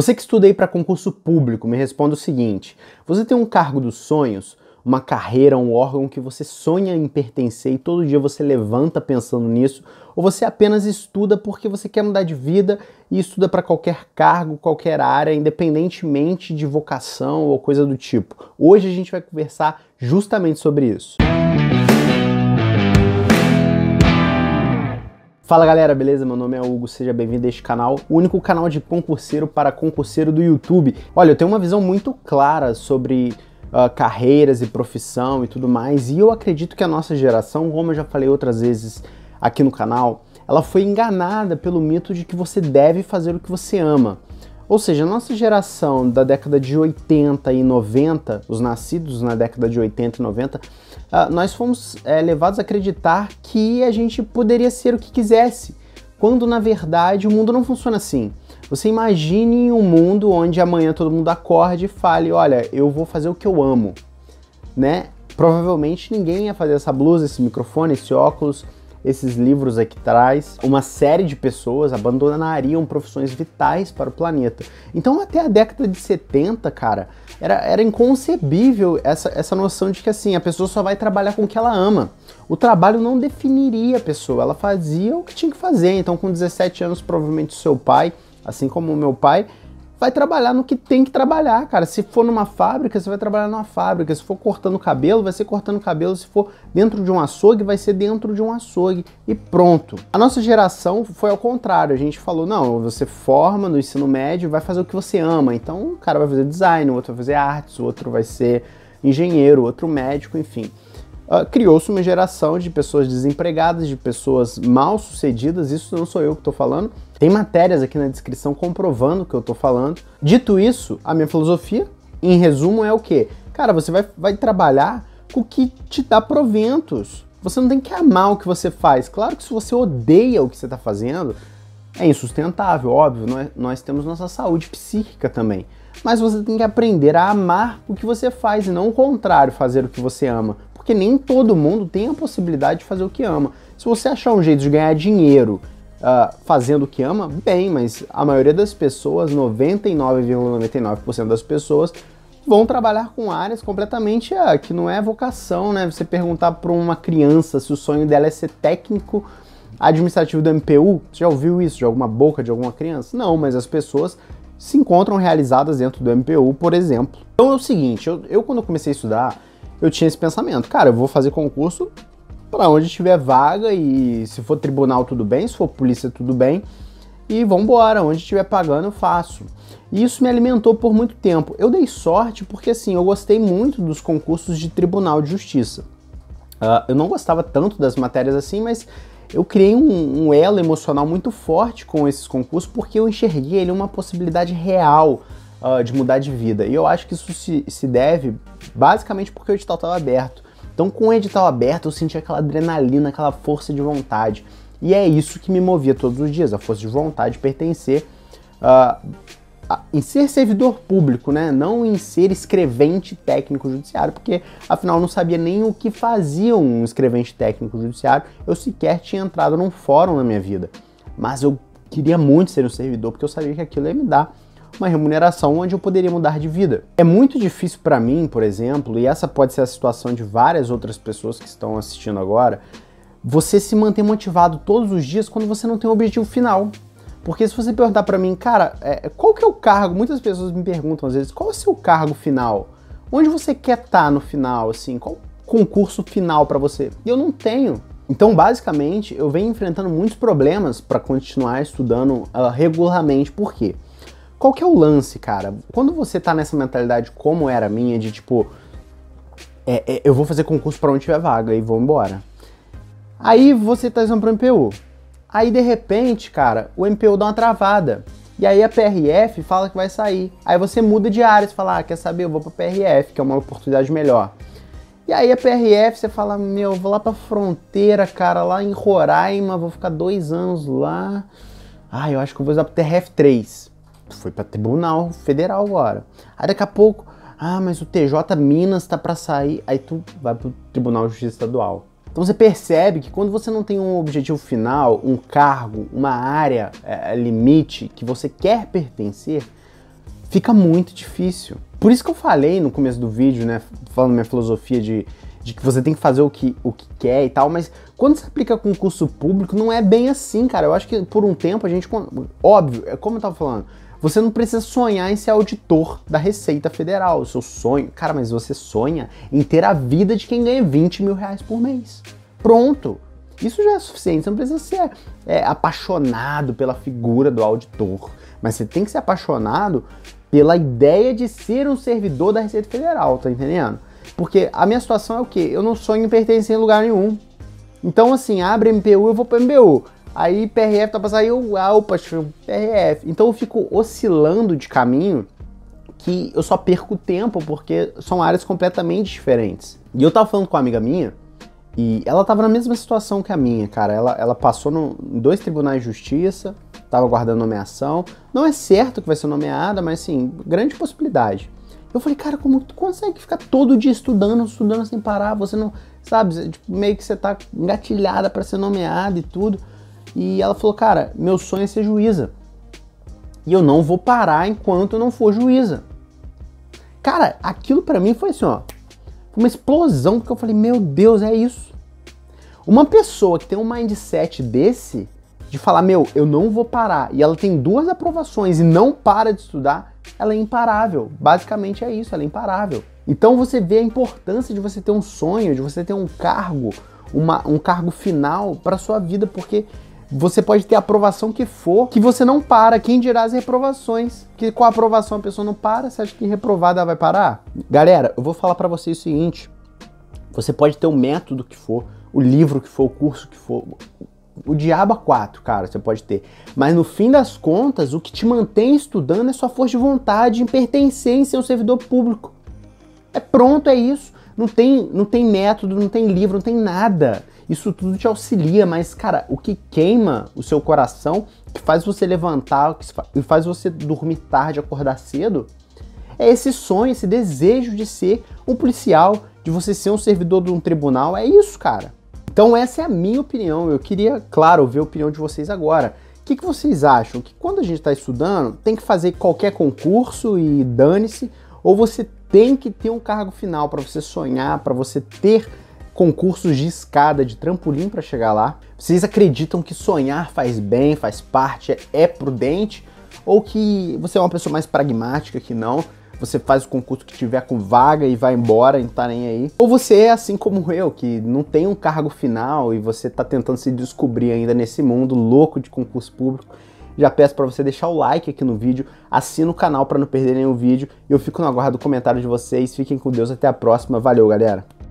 Você que estuda aí para concurso público, me responda o seguinte: você tem um cargo dos sonhos, uma carreira, um órgão que você sonha em pertencer e todo dia você levanta pensando nisso, ou você apenas estuda porque você quer mudar de vida e estuda para qualquer cargo, qualquer área, independentemente de vocação ou coisa do tipo? Hoje a gente vai conversar justamente sobre isso. Fala galera, beleza? Meu nome é Hugo, seja bem-vindo a este canal, o único canal de concurseiro para concurseiro do YouTube. Olha, eu tenho uma visão muito clara sobre uh, carreiras e profissão e tudo mais, e eu acredito que a nossa geração, como eu já falei outras vezes aqui no canal, ela foi enganada pelo mito de que você deve fazer o que você ama. Ou seja, a nossa geração da década de 80 e 90, os nascidos na década de 80 e 90, uh, nós fomos é, levados a acreditar que a gente poderia ser o que quisesse, quando na verdade o mundo não funciona assim. Você imagine um mundo onde amanhã todo mundo acorde e fale: Olha, eu vou fazer o que eu amo, né? Provavelmente ninguém ia fazer essa blusa, esse microfone, esse óculos esses livros aqui traz, uma série de pessoas abandonariam profissões vitais para o planeta. Então, até a década de 70, cara, era, era inconcebível essa, essa noção de que assim, a pessoa só vai trabalhar com o que ela ama. O trabalho não definiria a pessoa, ela fazia o que tinha que fazer. Então, com 17 anos, provavelmente seu pai, assim como o meu pai, vai trabalhar no que tem que trabalhar, cara. Se for numa fábrica, você vai trabalhar numa fábrica. Se for cortando cabelo, vai ser cortando cabelo. Se for dentro de um açougue, vai ser dentro de um açougue. E pronto. A nossa geração foi ao contrário. A gente falou: não, você forma no ensino médio, vai fazer o que você ama. Então, o cara vai fazer design, o outro vai fazer artes, o outro vai ser engenheiro, outro médico, enfim. Uh, criou-se uma geração de pessoas desempregadas, de pessoas mal sucedidas, isso não sou eu que estou falando. Tem matérias aqui na descrição comprovando o que eu estou falando. Dito isso, a minha filosofia, em resumo, é o que? Cara, você vai, vai trabalhar com o que te dá proventos. Você não tem que amar o que você faz. Claro que se você odeia o que você está fazendo, é insustentável, óbvio. Nós, nós temos nossa saúde psíquica também. Mas você tem que aprender a amar o que você faz e não o contrário, fazer o que você ama porque nem todo mundo tem a possibilidade de fazer o que ama. Se você achar um jeito de ganhar dinheiro uh, fazendo o que ama, bem, mas a maioria das pessoas, 99,99% ,99 das pessoas, vão trabalhar com áreas completamente uh, que não é vocação, né? Você perguntar para uma criança se o sonho dela é ser técnico administrativo do MPU, você já ouviu isso de alguma boca de alguma criança? Não, mas as pessoas se encontram realizadas dentro do MPU, por exemplo. Então é o seguinte, eu, eu quando comecei a estudar, eu tinha esse pensamento, cara, eu vou fazer concurso para onde tiver vaga e se for tribunal tudo bem, se for polícia tudo bem e vambora, onde estiver pagando eu faço. E isso me alimentou por muito tempo. Eu dei sorte porque assim, eu gostei muito dos concursos de tribunal de justiça. Uh, eu não gostava tanto das matérias assim, mas eu criei um, um, elo emocional muito forte com esses concursos porque eu enxerguei ele uma possibilidade real uh, de mudar de vida. E eu acho que isso se, se deve basicamente porque o edital estava aberto. Então, com o edital aberto, eu senti aquela adrenalina, aquela força de vontade. E é isso que me movia todos os dias, a força de vontade de pertencer uh, a, em ser servidor público, né? Não em ser escrevente técnico judiciário, porque afinal eu não sabia nem o que fazia um escrevente técnico judiciário. Eu sequer tinha entrado num fórum na minha vida. Mas eu queria muito ser um servidor, porque eu sabia que aquilo ia me dar uma remuneração onde eu poderia mudar de vida. É muito difícil para mim, por exemplo, e essa pode ser a situação de várias outras pessoas que estão assistindo agora, você se manter motivado todos os dias quando você não tem um objetivo final. Porque se você perguntar para mim, cara, é, qual que é o cargo? Muitas pessoas me perguntam às vezes, qual é o seu cargo final? Onde você quer estar tá no final, assim? Qual concurso final para você? E eu não tenho. Então, basicamente, eu venho enfrentando muitos problemas para continuar estudando uh, regularmente. Por quê? Qual que é o lance, cara? Quando você tá nessa mentalidade como era a minha, de tipo, é, é, eu vou fazer concurso para onde tiver vaga e vou embora. Aí você tá indo pro MPU. Aí de repente, cara, o MPU dá uma travada. E aí a PRF fala que vai sair. Aí você muda de área, você fala, ah, quer saber, eu vou pra PRF, que é uma oportunidade melhor. E aí a PRF, você fala, meu, vou lá pra fronteira, cara, lá em Roraima, vou ficar dois anos lá. Ah, eu acho que eu vou usar pro TRF3 tu foi para tribunal federal agora. Aí daqui a pouco, ah, mas o TJ Minas tá para sair, aí tu vai pro Tribunal de Justiça Estadual. Então você percebe que quando você não tem um objetivo final, um cargo, uma área é, limite que você quer pertencer, fica muito difícil. Por isso que eu falei no começo do vídeo, né, falando minha filosofia de, de que você tem que fazer o que, o que quer e tal, mas quando você aplica concurso público, não é bem assim, cara. Eu acho que por um tempo a gente. Óbvio, é como eu tava falando, você não precisa sonhar em ser auditor da Receita Federal. O seu sonho. Cara, mas você sonha em ter a vida de quem ganha 20 mil reais por mês. Pronto. Isso já é suficiente. Você não precisa ser é, apaixonado pela figura do auditor. Mas você tem que ser apaixonado pela ideia de ser um servidor da Receita Federal, tá entendendo? Porque a minha situação é o quê? Eu não sonho em pertencer em lugar nenhum. Então, assim, abre MPU, eu vou para MBU. Aí PRF tá passando, aí eu, ah, opa, PRF. Então eu fico oscilando de caminho que eu só perco tempo porque são áreas completamente diferentes. E eu tava falando com uma amiga minha e ela tava na mesma situação que a minha, cara. Ela, ela passou no, em dois tribunais de justiça, estava guardando nomeação. Não é certo que vai ser nomeada, mas sim, grande possibilidade. Eu falei, cara, como tu consegue ficar todo dia estudando, estudando sem parar? Você não, sabe, tipo, meio que você tá engatilhada para ser nomeada e tudo. E ela falou, cara, meu sonho é ser juíza. E eu não vou parar enquanto eu não for juíza. Cara, aquilo para mim foi assim, ó, uma explosão, porque eu falei, meu Deus, é isso. Uma pessoa que tem um mindset desse, de falar, meu, eu não vou parar, e ela tem duas aprovações e não para de estudar, ela é imparável. Basicamente é isso, ela é imparável. Então você vê a importância de você ter um sonho, de você ter um cargo, uma, um cargo final para sua vida, porque você pode ter a aprovação que for, que você não para. Quem dirá as reprovações? Que com a aprovação a pessoa não para, você acha que reprovada vai parar? Galera, eu vou falar para vocês o seguinte: você pode ter o método que for, o livro que for, o curso que for, o diabo a quatro, cara, você pode ter. Mas no fim das contas, o que te mantém estudando é sua força de vontade em pertencer em ser um servidor público. É pronto, é isso. Não tem, não tem método, não tem livro, não tem nada. Isso tudo te auxilia, mas, cara, o que queima o seu coração, que faz você levantar, que faz você dormir tarde, acordar cedo, é esse sonho, esse desejo de ser um policial, de você ser um servidor de um tribunal. É isso, cara. Então essa é a minha opinião. Eu queria, claro, ver a opinião de vocês agora. O que, que vocês acham? Que quando a gente está estudando, tem que fazer qualquer concurso e dane-se? Ou você tem que ter um cargo final para você sonhar, para você ter concursos de escada, de trampolim para chegar lá? Vocês acreditam que sonhar faz bem, faz parte, é prudente? Ou que você é uma pessoa mais pragmática que não? você faz o concurso que tiver com vaga e vai embora e não tá nem aí. Ou você é assim como eu, que não tem um cargo final e você tá tentando se descobrir ainda nesse mundo louco de concurso público. Já peço para você deixar o like aqui no vídeo, assina o canal para não perder nenhum vídeo. Eu fico no aguardo do comentário de vocês. Fiquem com Deus, até a próxima. Valeu, galera!